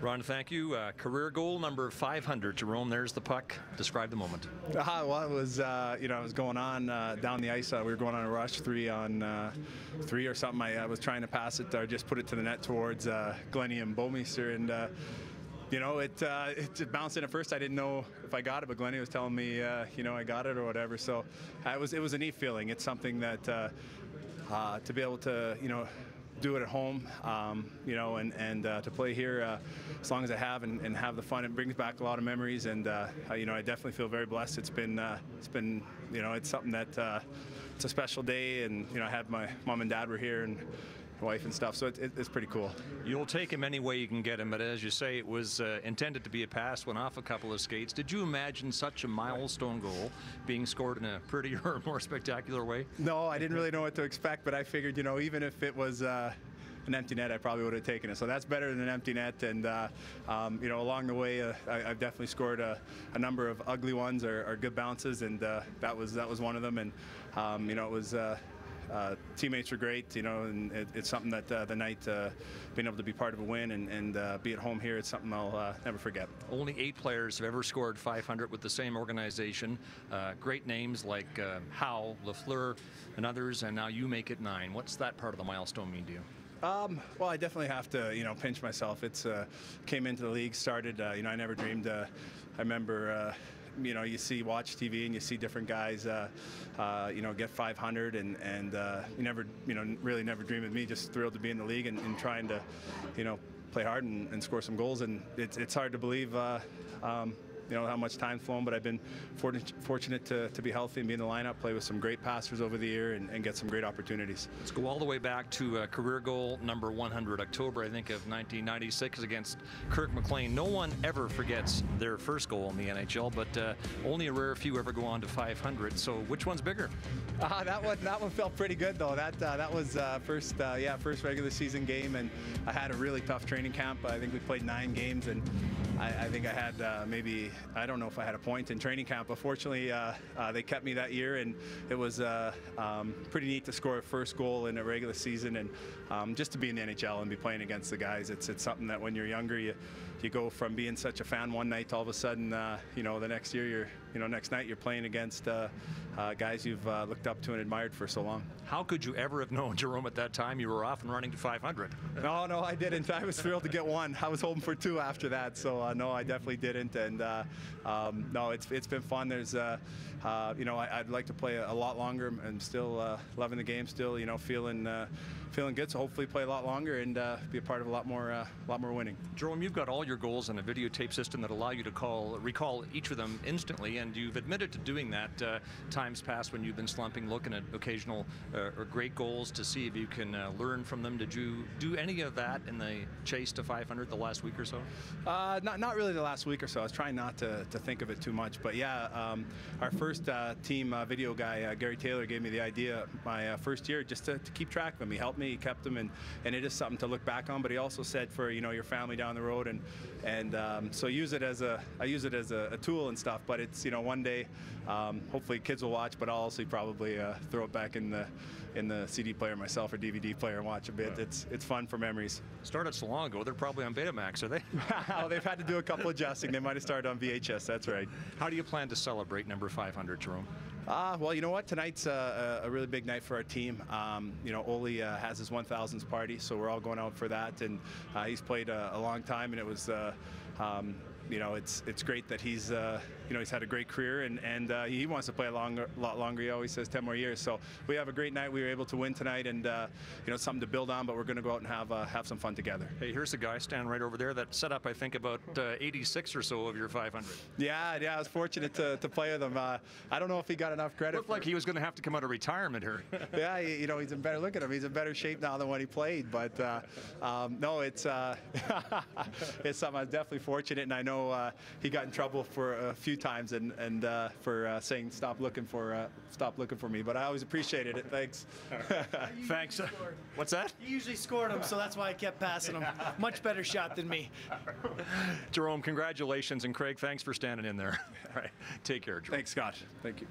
Ron, thank you. Uh, career goal number 500. Jarome, there's the puck. Describe the moment. Uh, well, it was, uh, you know, I was going on uh, down the ice. Uh, we were going on a rush three on uh, three or something. I, I, was trying to pass it or just put it to the net towards Glennie and Bouwmeester. And, you know, it, it bounced in at first. I didn't know if I got it, but Glennie was telling me, you know, I got it or whatever. So it was, it was a neat feeling. It's something that to be able to, you know, do it at home, um, you know, and, and uh, to play here uh, as long as I have and, and, have the fun. It brings back a lot of memories, and uh, you know, I definitely feel very blessed. It's been, uh, it's been, you know, it's something that uh, it's a special day, and you know, I had my mom and dad were here, and wife and stuff. So it, it, it's pretty cool. You'll take him any way you can get him, but as you say, it was uh, intended to be a pass, went off a couple of skates. Did you imagine such a milestone goal being scored in a prettier more spectacular way? No, I didn't really know what to expect, but I figured, you know, even if it was. Uh, an empty net, I probably would have taken it. So that's better than an empty net. And uh, um, you know, along the way, uh, I, have definitely scored a, a, number of ugly ones or, or good bounces, and uh, that was that was one of them. And um, you know, it was uh, teammates were great, you know, and it, it's something that uh, the night uh, being able to be part of a win and, and uh, be at home here, it's something I'll uh, never forget. Only eight players have ever scored 500 with the same organization. Uh, great names like Howe, Lafleur, and others, and now you make it nine. What's that part of the milestone mean to you? Um, well, I definitely have to, you know, pinch myself. It's came into the league, started, you know, I never dreamed. I remember you know, you see watch TV and you see different guys, uh, uh, you know, get 500, and and uh, you never, you know, really never dream of me. Just thrilled to be in the league and, and trying to, you know, play hard and, and, score some goals. And it's it's hard to believe. Uh, um, you know how much time's flown, but I've been fortunate to, to be healthy and be in the lineup, play with some great passers over the year, and, and get some great opportunities. Let's go all the way back to uh, career goal number 100, October, I think, of 1996 against Kirk McLean. No one ever forgets their first goal in the NHL, but uh, only a rare few ever go on to 500. So which one's bigger? Uh, that one, that one felt pretty good though. That uh, that was uh, first, uh, yeah, first regular season game, and I had a really tough training camp. I think we played nine games, and I, I think I had uh, maybe I don't know if I had a point in training camp, but fortunately uh, uh, they kept me that year, and it was uh, um, pretty neat to score a first goal in a regular season, and um, just to be in the NHL and be playing against the guys. It's it's something that when you're younger, you you go from being such a fan one night to all of a sudden, uh, you know, the next year you're you know next night you're playing against uh, guys you've looked up to and admired for so long. How could you ever have known, Jarome, at that time you were off and running to 500? no, no, I didn't. I was thrilled to get one. I was hoping for two after that, so. Uh, no, I definitely didn't. And uh, um, no, it's it's been fun. There's, uh, uh you know, I, would like to play a, lot longer. and still uh, loving the game. Still, you know, feeling uh, feeling good. So hopefully play a lot longer and be a part of a lot more a lot more winning. Jarome, you've got all your goals in a videotape system that allow you to call recall each of them instantly, and you've admitted to doing that times past when you've been slumping, looking at occasional or great goals to see if you can learn from them. Did you do any of that in the chase to 500 the last week or so? not not really the last week or so. I was trying not to, to think of it too much. But yeah, um, our first uh, team uh, video guy, uh, Gary Taylor, gave me the idea my uh, first year just to, to, keep track of him. He helped me, he kept him, and, and it is something to look back on. But he also said for you know your family down the road, and and um, so use it as a I use it as a, a, tool and stuff. But it's you know one day, um, hopefully kids will watch, but I'll also probably uh, throw it back in the in the CD player myself or DVD player and watch a bit. It's it's fun for memories. Started so long ago, they're probably on Betamax, are they? oh, they've had to do a couple of adjusting. They might have started on VHS. That's right. How do you plan to celebrate number 500, Jarome? Uh, well, you know what? Tonight's uh, a really big night for our team. Um, you know, Olli uh, has his 1000s party, so we're all going out for that. And uh, he's played a, a, long time, and it was uh, um, you know, it's it's great that he's uh, you know he's had a great career and and uh, he wants to play a longer, lot longer. He always says 10 more years. So we have a great night. We were able to win tonight, and uh, you know something to build on. But we're going to go out and have uh, have some fun together. Hey, here's the guy standing right over there that set up I think about uh, 86 or so of your 500. Yeah, yeah. I was fortunate to, to play with him. Uh, I don't know if he got enough credit. Looked like he was going to have to come out of retirement here. yeah, you know he's in better. Look at him. He's in better shape now than when he played. But um, no, it's it's something. I'm definitely fortunate, and I know he got got in trouble for a few times and and uh, for uh, saying stop looking for uh, stop looking for me. But I always appreciated it. Thanks. Thanks. What's that? You usually scored him, so that's why I kept passing him. Much better shot than me. Jarome, congratulations, and Craig, thanks for standing in there. All right, take care, Jarome. Thanks, Scott. Thank you.